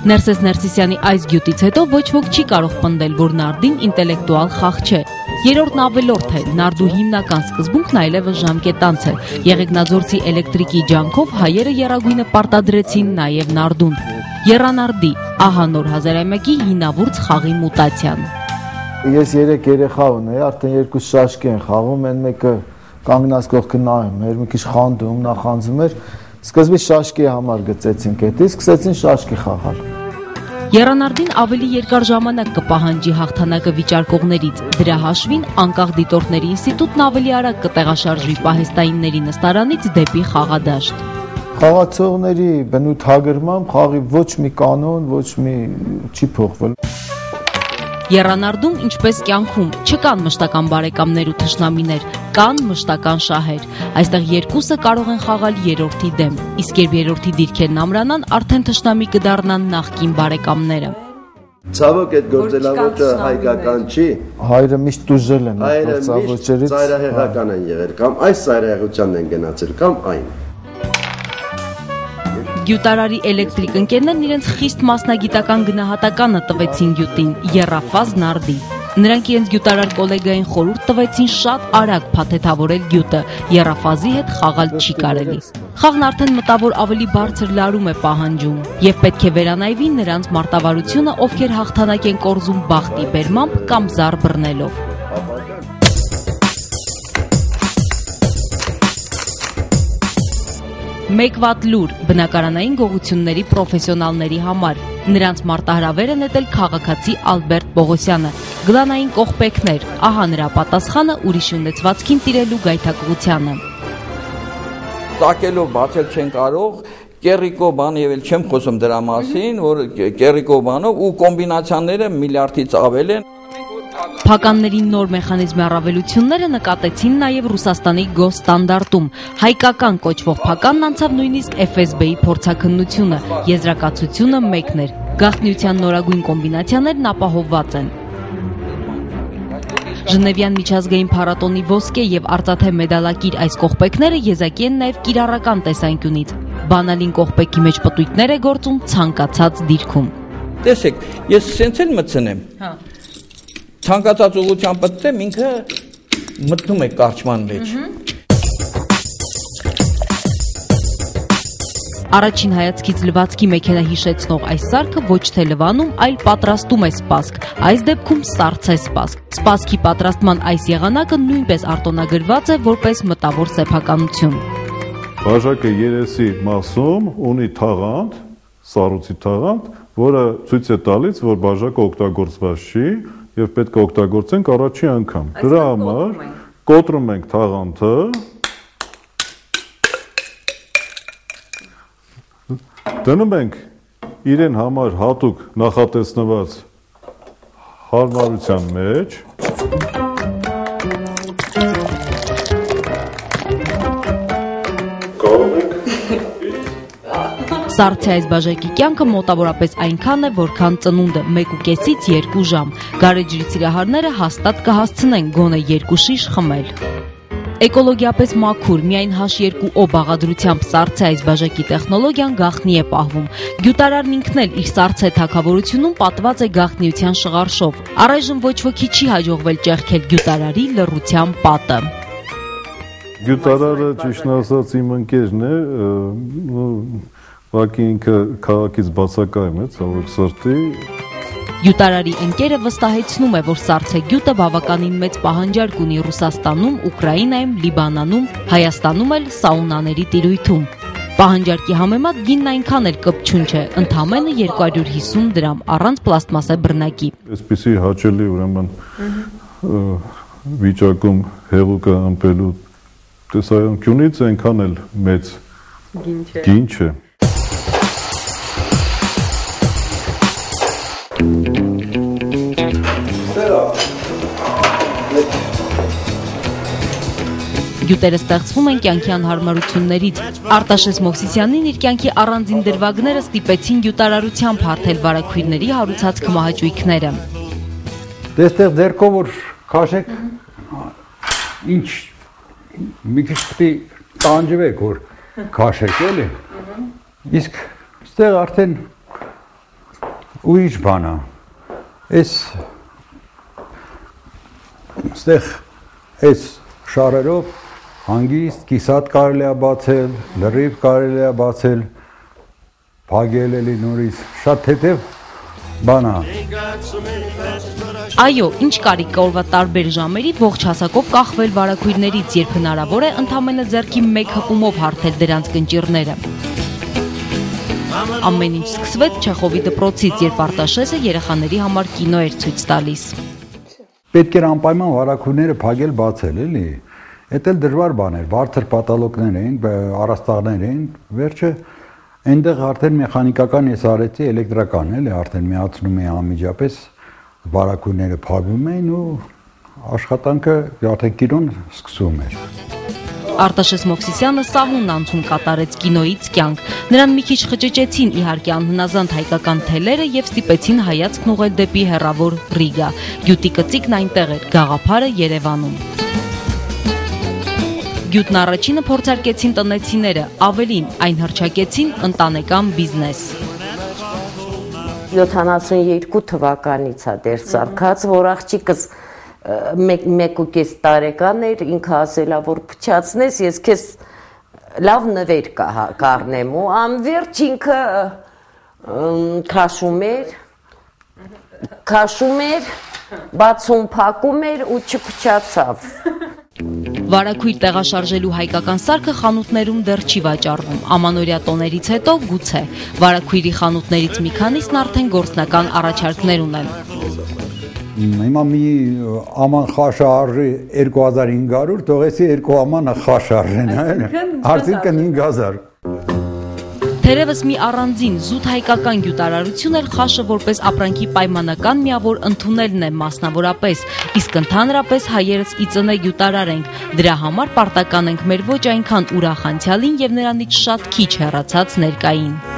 Ներսես Ներսիսյանի այս գյուտից հետո ոչ ոք չի կարող պնդել, որ նարդին ինտելեկտուալ խաղ չէ։ Երրորդն ավելորդ է, նարդու հիմնական սկզբունքն այլևս ժամկետանց է։ Եղեգնաձորցի էլեկտրիկի ջանքով հայերը երագույնը պարտադրեցին նաև նարդուն։ Երանարդի, ահա նոր 1001-ի հինավուրց խաղի մուտացիան։ Ես երեք երեխա ունեի, արդեն երկու շաշկի են խաղում, այն մեկը կանգնած կողքը նայում էր, մի քիչ խանդում, նախանձում էր, Սկզբից շաշկի համար գծեցինք էդի, սկսեցին շաշկի խաղալ։ Երանարդին ավելի երկար ժամանակ կպահանջի հաղթանակը վիճարկողներից։ Դրա հաշվին անկախ դիտորդների ինստիտուտն ավելի արագ կտեղաշարժի պահեստայինների նստարանից դեպի խաղադաշտ։ Խաղացողների բնութագրմամբ խաղի ոչ մի կանոն, ոչ մի չի փոխվել։ Երանարդում, ինչպես կյանքում, չկան մշտական բարեկամներ ու թշնամիներ, կան մշտական շահեր։ Այստեղ երկուսը կարող են խաղալ երրորդի դեմ, իսկ երբ երրորդի դիրքերն ամրանան, արդեն թշնամի կդառնան նախկին բարեկամները։ Ցավոք այդ գործելավոճը հայկական չի։ Հայրը միշտ դուժել են գործավոճերից։ Ծայրահեղական են եղել կամ այս ծայրահեղությանն են գնացել կամ այն։ Գյուտարարի էլեկտրիկ ընկերներն իրենց խիստ մասնագիտական գնահատականը տվեցին գյուտին՝ Երրաֆազ Նարդի։ Նրանք իրենց գյուտարար գոլեգային խորհուրդ տվեցին շատ արագ փաթեթավորել գյուտը, Երրաֆազի հետ խաղալ չի կարելի։ Խաղն արդեն մտավոր ավելի բարձր լարում է պահանջում, եւ պետք է վերանայվի նրանց մարտավարությունը, ովքեր հաղթանակ են կորզում բախտի բերմամբ կամ զար բռնելով։ Մեկ վատ լուր բնակարանային գողությունների պրոֆեսիոնալների համար։ Նրանց մարտահրավերը նետել քաղաքացի Ալբերտ Պողոսյանը։ Գլանային կողպեքներ, ահա նրա պատասխանը ուրիշ ունեցվածքին տիրելու գայթակղությանը։ Տակելով բացել չեն կարող, կերիկո բան եւ էլ չեմ խոսում դրա մասին, որ կերիկո բանով ու կոմբինացիաները միլիարդից ավել են։ Փականների նոր մեխանիզմի առավելությունները նկատեցին նաև Ռուսաստանի գո ստանդարտում։ Հայկական կոչվող փականն անցավ նույնիսկ FSB-ի փորձակնությունը։ Եզրակացությունը մեկն էր. գաղտնիության նորագույն կոմբինացիաներն ապահովված են։ Ժնևյան միջազգային փառատոնի ոսկե եւ արծաթե մեդալակիր այս կողպեքները եզակի են նաեւ կիրառական տեսանկյունից։ Բանալին կողպեքի մեջ պտույտներ է գործում ցանկացած դիրքում։ Տեսեք, ես սենց էլ մտցնեմ։ Հա ցանկացած ուղղությամբ պատտեմ ինքը մտնում է կարճման մեջ։ Առաջին հայացքից լվացքի մեքենա հիշեցնող այս սարքը ոչ թե լվանում, այլ պատրաստում է սպասք։ Այս դեպքում սարց է սպասք։ Սպասքի պատրաստման այս եղանակը նույնպես արտոնագրված է որպես մտավոր սեփականություն։ Բաժակը երեսի մասում ունի թաղանթ, սառույցի թաղանթ, որը ցույց է տալիս, որ բաժակը օգտագործված չի, եւ պետք է օգտագործենք առաջի անգամ։ Դրա համար կոտրում ենք թաղանթը դնում ենք իրեն համար հատուկ նախատեսնված հարմարության մեջ Սարցի այս բաժակի կյանքը մոտավորապես այնքան է, որքան ծնունդը՝ 1.5-ից 2 ժամ։ Գարեջրի ցիրահարները հաստատ կհասցնեն գոնե 2 շիշ խմել։ Էկոլոգիապես մաքուր, միայն H2O բաղադրությամբ սարցե այս բաժակի տեխնոլոգիան գախնի է պահվում։ Գյուտարարն ինքն էլ իր սարցե թակավորությունում պատված է գախնիության շղարշով։ Առայժմ ոչ ոքի չի հաջողվել ճեղքել գյուտարարի լռության պատը։ Գյուտարարը ճիշտ ասած իմ ընկերն է, Ուղղակի ինքը քաղաքից բացակայում է, ցավոք սրտի։ Յուտարարի ընկերը վստահեցնում է, որ սարցեգյուտը բավականին մեծ պահանջարկ ունի Ռուսաստանում, Ուկրաինայում, Լիբանանում, Հայաստանում էլ սաունաների տիրույթում։ Պահանջարկի համեմատ գինն այնքան էլ կպչուն չէ, ընդամենը 250 դրամ առանց պլաստմասե բռնակի։ Այսպեսի հաճելի ուրեմն վիճակում հեղուկը ըմպելու տեսանկյունից այնքան էլ մեծ գին չէ։ Գին չէ։ Գյուտերը ստեղծվում են կյանքի անհարմարություններից։ Արտաշես Մովսիսյանին իր կյանքի առանձին դրվագները ստիպեցին գյուտարարությամբ հարթել վարակույրների հարուցած քմահաճույքները։ Դեստեղ ձերքով որ քաշեք ինչ մի քիչ է տանջվեք որ քաշեք էլի։ Իսկ ստեղ արդեն ուրիշ բան է։ Այս ստեղ այս շարերով հանգիստ կիսատ կարելի է բացել, լրիվ կարելի է բացել, փագել էլի նորից, շատ թեթև բան է։ Այո, ինչ կարիք կա օրվա տարբեր ժամերի ողջ հասակով կախվել վարակույրներից, երբ հնարավոր է ընդամենը ձեռքի մեկ հպումով հարթել դրանց կնճիռները։ Ամեն ինչ սկսվեց Չեխովի դպրոցից, երբ Արտաշեսը երեխաների համար կինո էր ցույց տալիս։ Պետք էր անպայման վարակույրները փագել բացել, էլի։ Էդ էլ դժվար բան էր, բարձր պատալոկներ էին, առաստաղներ էին, վերջը այնտեղ արդեն մեխանիկական ես արեցի էլեկտրական, էլի, արդեն միացնում էի անմիջապես վարակույրները փակվում էին ու աշխատանքը արդեն կինոն սկսում էր։ Արտաշես Մովսիսյանը սահուն անցում կատարեց կինոից կյանք։ Նրան մի քիչ խճճեցին իհարկե անհնազանդ հայկական թելերը եւ ստիպեցին հայացքն ուղղել դեպի հերավոր Ռիգա։ Գյուտի կծիկն այնտեղ էր, գաղափարը Երևանում։ Գյուտն առաջինը փորձարկեցին տնեցիները, ավելին այն հրճակեցին ընտանեկան բիզնես։ 72 թվականից է դեր սարքած, որ աղջիկս 1.5 տարեկան էր, ինքը ասելա, որ փչացնես, ես քեզ լավ նվեր կառնեմ ու անverջ ինքը քաշում էր, քաշում էր, բացում փակում էր ու չփչացավ։ Վարակույր տեղաշարժելու հայկական սարքը խանութներում դեռ չի վաճառվում։ Ամանորյա տոներից հետո գուցե։ Վարակույրի խանութներից մի քանիսն արդեն գործնական առաջարկներ ունեն։ Հիմա մի աման խաշը արժի 2500, թողեցի երկու ամանը խաշ արժեն, արդյունքն 5000։ Թերևս մի առանձին զուտ հայկական գյուտարարություն էլ խաշը որպես ապրանքի պայմանական միավոր ընդունելն է մասնավորապես, իսկ ընդհանրապես հայերս ի ծնե գյուտարարենք։ Դրա համար պարտական ենք մեր ոչ այնքան ուրախ անցյալին եւ նրանից շատ քիչ հեռացած ներկային։